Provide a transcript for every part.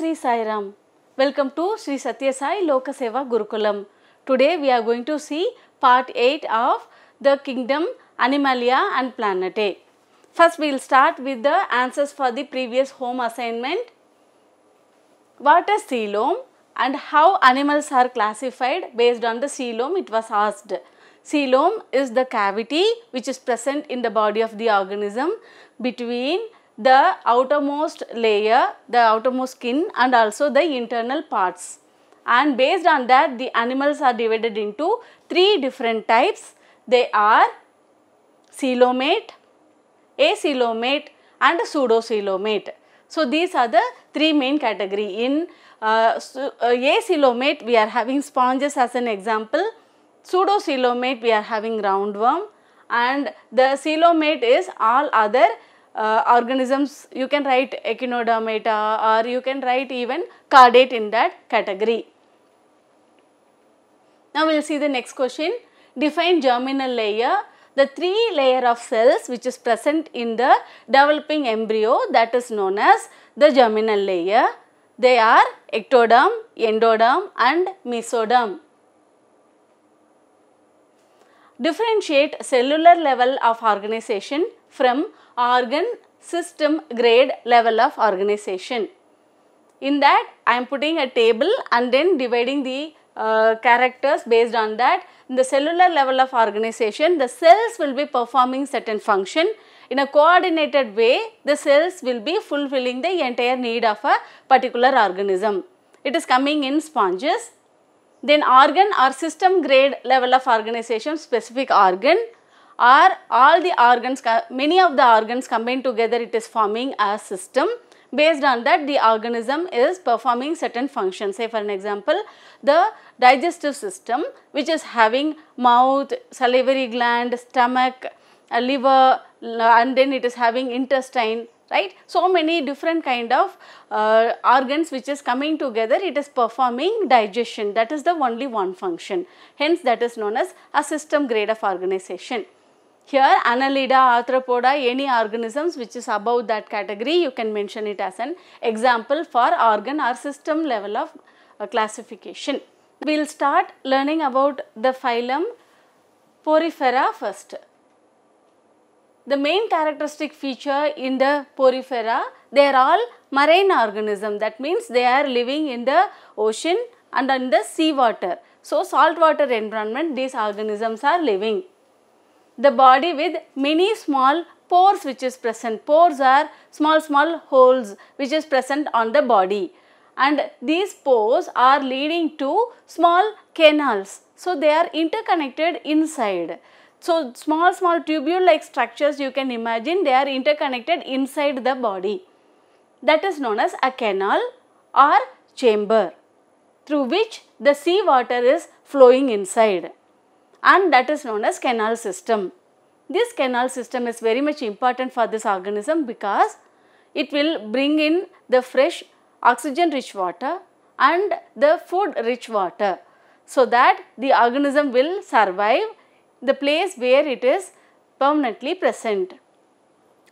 Sri Sai Ram. Welcome to Sri Sathya Sai Lokaseva Gurukulam. Today we are going to see part 8 of the kingdom Animalia and Plantae. First we will start with the answers for the previous home assignment. What is coelom and how animals are classified based on the coelom it was asked. Coelom is the cavity which is present in the body of the organism between the outermost layer, the outermost skin and also the internal parts. And based on that the animals are divided into three different types. They are coelomate, acoelomate and pseudocoelomate. So these are the three main category. In uh, so, uh, acoelomate we are having sponges as an example, pseudocoelomate we are having roundworm and the coelomate is all other uh, organisms you can write echinodermata or you can write even chordate in that category. Now we will see the next question. Define germinal layer. The three layer of cells which is present in the developing embryo that is known as the germinal layer. They are ectoderm, endoderm and mesoderm. Differentiate cellular level of organization from organ system grade level of organization. In that I am putting a table and then dividing the uh, characters based on that. In the cellular level of organization, the cells will be performing certain function. In a coordinated way, the cells will be fulfilling the entire need of a particular organism. It is coming in sponges. Then organ or system grade level of organization, specific organ or all the organs, many of the organs combined together it is forming a system. Based on that the organism is performing certain functions. Say for an example, the digestive system which is having mouth, salivary gland, stomach, liver and then it is having intestine right. So many different kind of uh, organs which is coming together it is performing digestion that is the only one function. Hence that is known as a system grade of organization. Here Annelida, Arthropoda, any organisms which is above that category you can mention it as an example for organ or system level of uh, classification. We will start learning about the phylum Porifera first. The main characteristic feature in the Porifera, they are all marine organism that means they are living in the ocean and in the sea water. So, saltwater environment these organisms are living. The body with many small pores which is present. Pores are small small holes which is present on the body and these pores are leading to small canals. So, they are interconnected inside. So, small small tubule like structures you can imagine they are interconnected inside the body. That is known as a canal or chamber through which the sea water is flowing inside and that is known as canal system. This canal system is very much important for this organism because it will bring in the fresh oxygen rich water and the food rich water so that the organism will survive the place where it is permanently present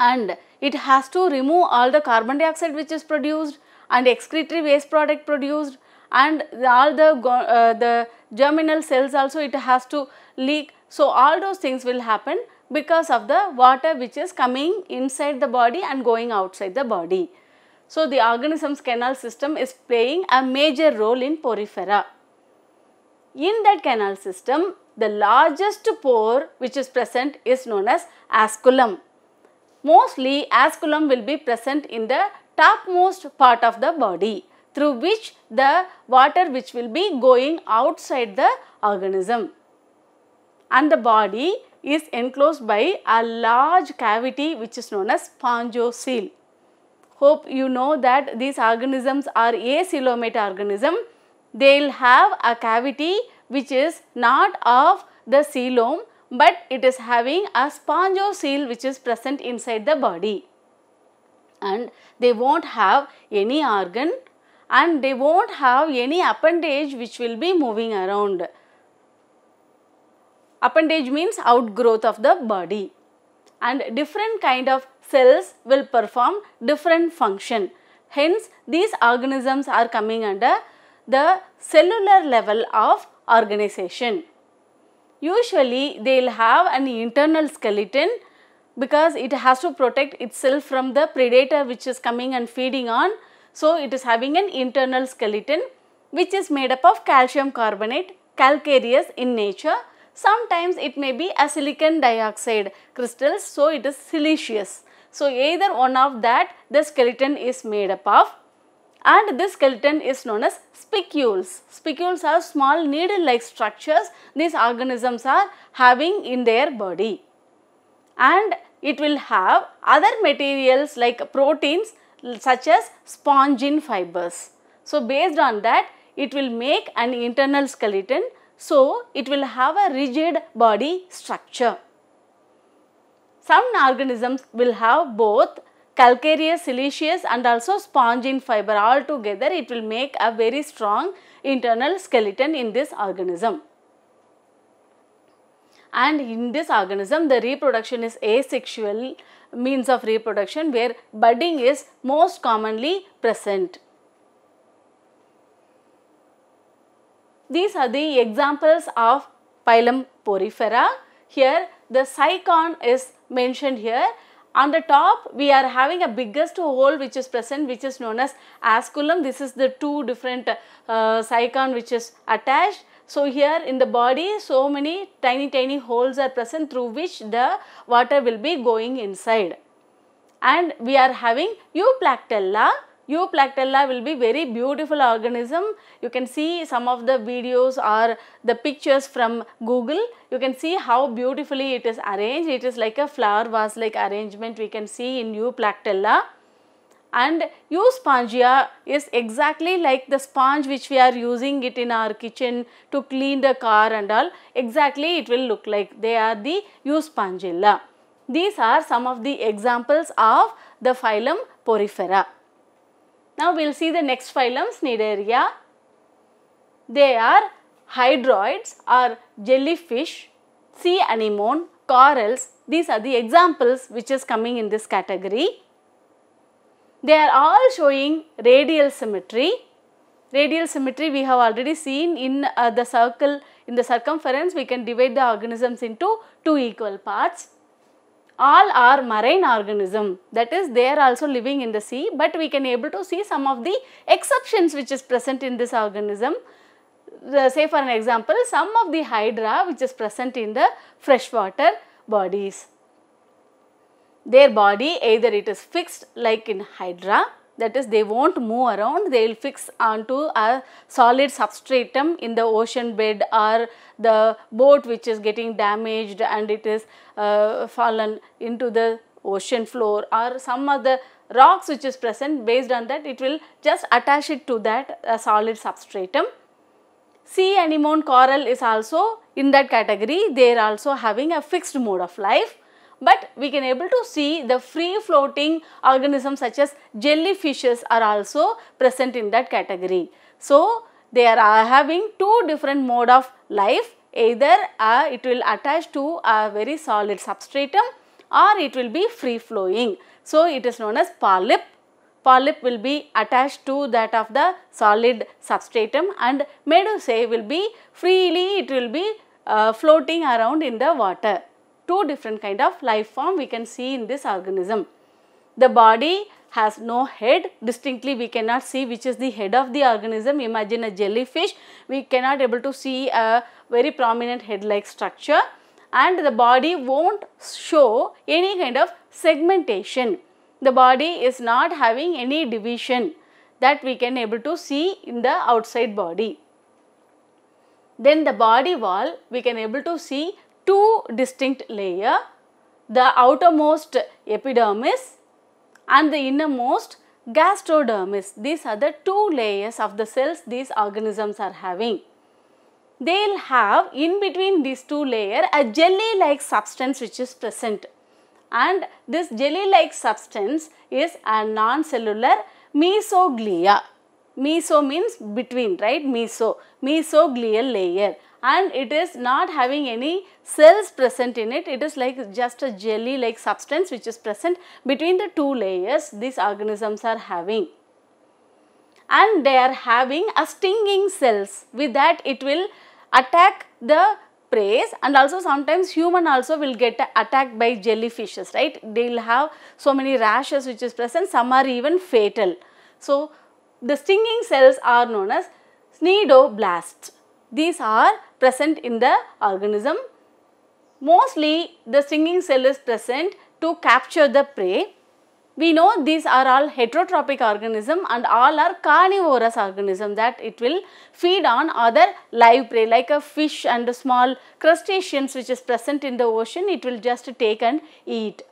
and it has to remove all the carbon dioxide which is produced and excretory waste product produced and all the uh, the germinal cells also it has to leak. So all those things will happen because of the water which is coming inside the body and going outside the body. So the organism's canal system is playing a major role in porifera. In that canal system the largest pore which is present is known as osculum mostly osculum will be present in the topmost part of the body through which the water which will be going outside the organism. And the body is enclosed by a large cavity which is known as spongocoel. Hope you know that these organisms are acoelomate organism. They will have a cavity which is not of the coelom but it is having a spongocoel which is present inside the body and they won't have any organ and they won't have any appendage which will be moving around. Appendage means outgrowth of the body and different kind of cells will perform different function. Hence, these organisms are coming under the cellular level of organization. Usually, they will have an internal skeleton because it has to protect itself from the predator which is coming and feeding on. So, it is having an internal skeleton which is made up of calcium carbonate, calcareous in nature. Sometimes it may be a silicon dioxide crystals, so it is siliceous. So, either one of that the skeleton is made up of and this skeleton is known as spicules. Spicules are small needle like structures these organisms are having in their body and it will have other materials like proteins such as spongin fibers. So, based on that it will make an internal skeleton so it will have a rigid body structure. Some organisms will have both calcareous, siliceous and also spongin fiber all together it will make a very strong internal skeleton in this organism. And in this organism the reproduction is asexual means of reproduction where budding is most commonly present. These are the examples of phylum Porifera. Here the Sycon is mentioned here on the top we are having a biggest hole which is present which is known as osculum. This is the two different uh, Sycon which is attached. So, here in the body so many tiny tiny holes are present through which the water will be going inside. And we are having Euplectella Euplectella will be very beautiful organism. You can see some of the videos or the pictures from Google. You can see how beautifully it is arranged. It is like a flower vase like arrangement we can see in Euplectella. And Euspongia is exactly like the sponge which we are using it in our kitchen to clean the car and all. Exactly it will look like they are the Euspongilla. These are some of the examples of the phylum Porifera. Now, we will see the next phylum Cnidaria. They are hydroids or jellyfish, sea anemone, corals. These are the examples which is coming in this category. They are all showing radial symmetry. Radial symmetry we have already seen in uh, the circle, in the circumference we can divide the organisms into two equal parts all are marine organism that is they are also living in the sea but we can able to see some of the exceptions which is present in this organism. Say for an example some of the hydra which is present in the freshwater bodies. Their body either it is fixed like in hydra that is they won't move around they will fix onto a solid substratum in the ocean bed or the boat which is getting damaged and it is uh, fallen into the ocean floor or some other rocks which is present. Based on that it will just attach it to that uh, solid substratum. Sea anemone coral is also in that category. They are also having a fixed mode of life but we can able to see the free floating organisms such as jellyfishes are also present in that category. So, they are having two different mode of life either uh, it will attach to a very solid substratum or it will be free flowing. So, it is known as polyp. Polyp will be attached to that of the solid substratum and medusae will be freely it will be uh, floating around in the water two different kind of life form we can see in this organism. The body has no head. Distinctly we cannot see which is the head of the organism. Imagine a jellyfish. We cannot able to see a very prominent head like structure. And the body won't show any kind of segmentation. The body is not having any division that we can able to see in the outside body. Then the body wall we can able to see two distinct layer, the outermost epidermis and the innermost gastrodermis. These are the two layers of the cells these organisms are having. They will have in between these two layer a jelly like substance which is present and this jelly like substance is a non-cellular mesoglea. Meso means between right meso, mesogleal layer and it is not having any cells present in it. It is like just a jelly like substance which is present between the two layers these organisms are having. and they are having a stinging cells. With that it will attack the and also sometimes human also will get attacked by jellyfishes right? They will have so many rashes which is present. Some are even fatal. So the stinging cells are known as cnidoblasts these are present in the organism mostly the stinging cell is present to capture the prey we know these are all heterotrophic organism and all are carnivorous organism that it will feed on other live prey like a fish and a small crustaceans which is present in the ocean it will just take and eat.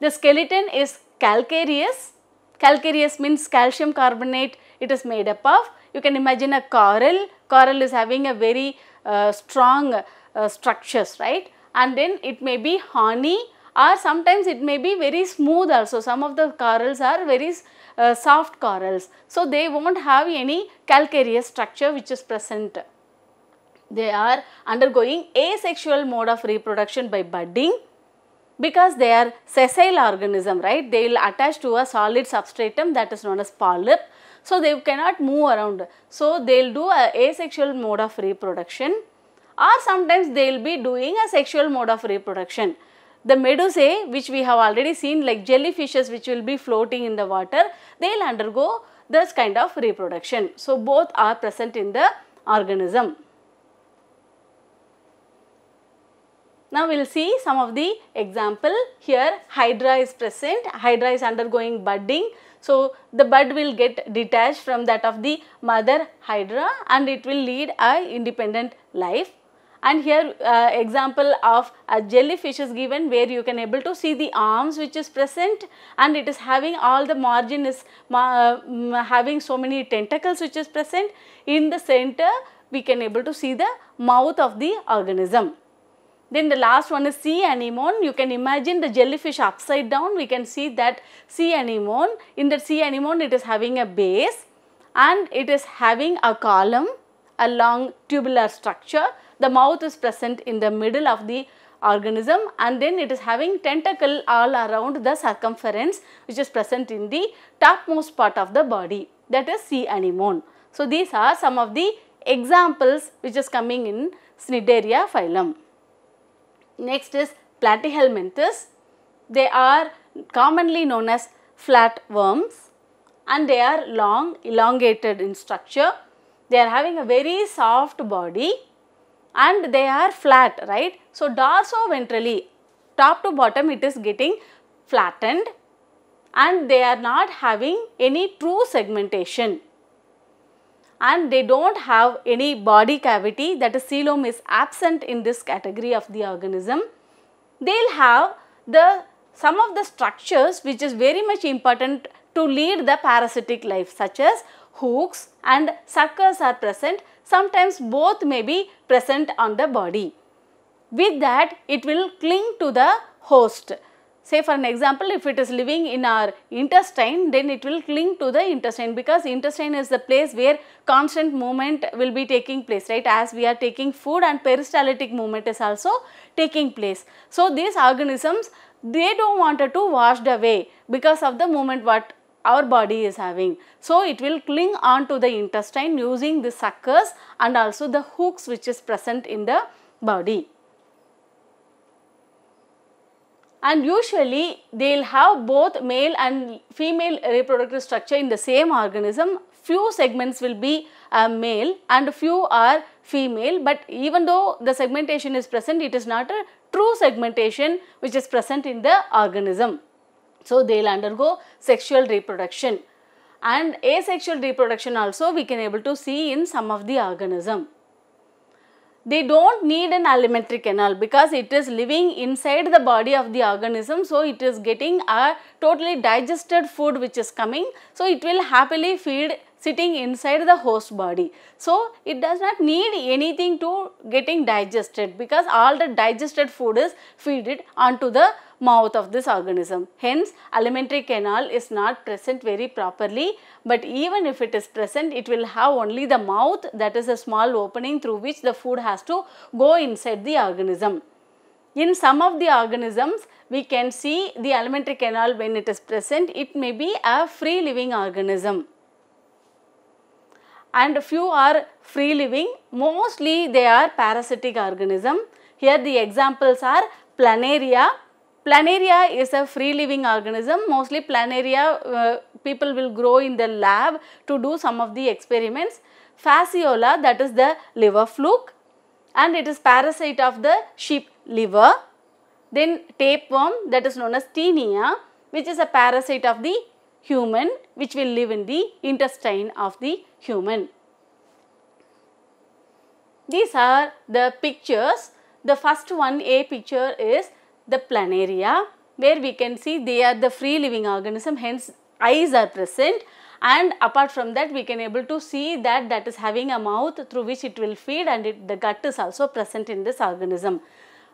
The skeleton is calcareous. Calcareous means calcium carbonate it is made up of. You can imagine a coral. Coral is having a very uh, strong uh, structures right and then it may be horny or sometimes it may be very smooth also. Some of the corals are very uh, soft corals. So, they not have any calcareous structure which is present. They are undergoing asexual mode of reproduction by budding because they are sessile organism right. They will attach to a solid substratum that is known as polyp. So, they cannot move around. So, they will do a asexual mode of reproduction or sometimes they will be doing a sexual mode of reproduction. The medusae which we have already seen like jellyfishes which will be floating in the water, they will undergo this kind of reproduction. So, both are present in the organism. Now, we will see some of the example. Here hydra is present, hydra is undergoing budding. So, the bud will get detached from that of the mother hydra and it will lead a independent life and here uh, example of a jellyfish is given where you can able to see the arms which is present and it is having all the margin is uh, having so many tentacles which is present in the center we can able to see the mouth of the organism. Then the last one is sea anemone. You can imagine the jellyfish upside down. We can see that sea anemone. In the sea anemone, it is having a base and it is having a column, a long tubular structure the mouth is present in the middle of the organism and then it is having tentacle all around the circumference which is present in the topmost part of the body that is sea anemone. So, these are some of the examples which is coming in Cnidaria phylum. Next is platyhelminthes. They are commonly known as flatworms and they are long elongated in structure. They are having a very soft body and they are flat right. So, dorso-ventrally top to bottom it is getting flattened and they are not having any true segmentation and they do not have any body cavity that is coelom is absent in this category of the organism. They will have the some of the structures which is very much important to lead the parasitic life such as hooks and suckers are present sometimes both may be present on the body. With that it will cling to the host. Say for an example if it is living in our intestine then it will cling to the intestine because intestine is the place where constant movement will be taking place right as we are taking food and peristaltic movement is also taking place. So these organisms they do not want to washed away because of the movement what our body is having. So, it will cling on to the intestine using the suckers and also the hooks which is present in the body. And usually they will have both male and female reproductive structure in the same organism. Few segments will be uh, male and few are female but even though the segmentation is present it is not a true segmentation which is present in the organism. So, they will undergo sexual reproduction and asexual reproduction also we can able to see in some of the organism. They do not need an alimentary canal because it is living inside the body of the organism. So, it is getting a totally digested food which is coming. So, it will happily feed sitting inside the host body. So, it does not need anything to getting digested because all the digested food is feeded onto the mouth of this organism. Hence, alimentary canal is not present very properly, but even if it is present, it will have only the mouth that is a small opening through which the food has to go inside the organism. In some of the organisms, we can see the alimentary canal when it is present, it may be a free living organism. and few are free living. Mostly they are parasitic organism. Here the examples are planaria. Planaria is a free living organism. Mostly planaria uh, people will grow in the lab to do some of the experiments. Fasciola that is the liver fluke and it is parasite of the sheep liver. Then tapeworm that is known as Taenia which is a parasite of the human which will live in the intestine of the human. These are the pictures. The first one A picture is the planaria where we can see they are the free living organism hence eyes are present and apart from that we can able to see that that is having a mouth through which it will feed and it, the gut is also present in this organism.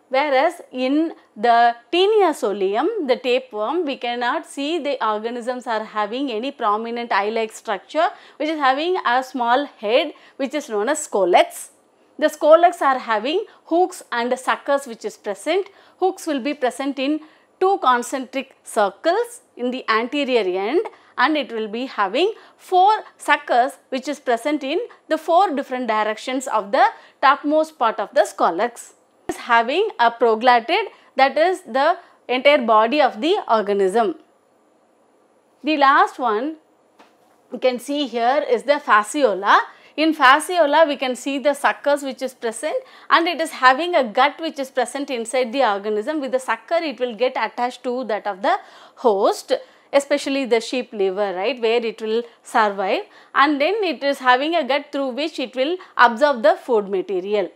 Whereas in the Taenia solium, the tapeworm, we cannot see the organisms are having any prominent eye-like structure which is having a small head which is known as scolex. The scolex are having hooks and suckers which is present. Hooks will be present in two concentric circles in the anterior end and it will be having four suckers which is present in the four different directions of the topmost part of the scolex. Is having a proglottid that is the entire body of the organism. The last one you can see here is the fasciola. In fasciola we can see the suckers which is present and it is having a gut which is present inside the organism. With the sucker it will get attached to that of the host especially the sheep liver right where it will survive and then it is having a gut through which it will absorb the food material.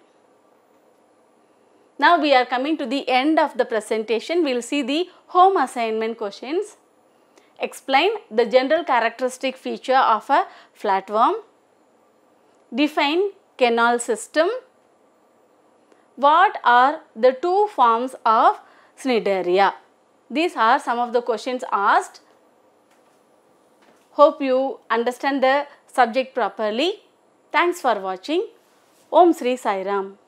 Now we are coming to the end of the presentation. We will see the home assignment questions. Explain the general characteristic feature of a flatworm. Define canal system. What are the two forms of cnidaria? These are some of the questions asked. Hope you understand the subject properly. Thanks for watching. Om Sri Sai Ram.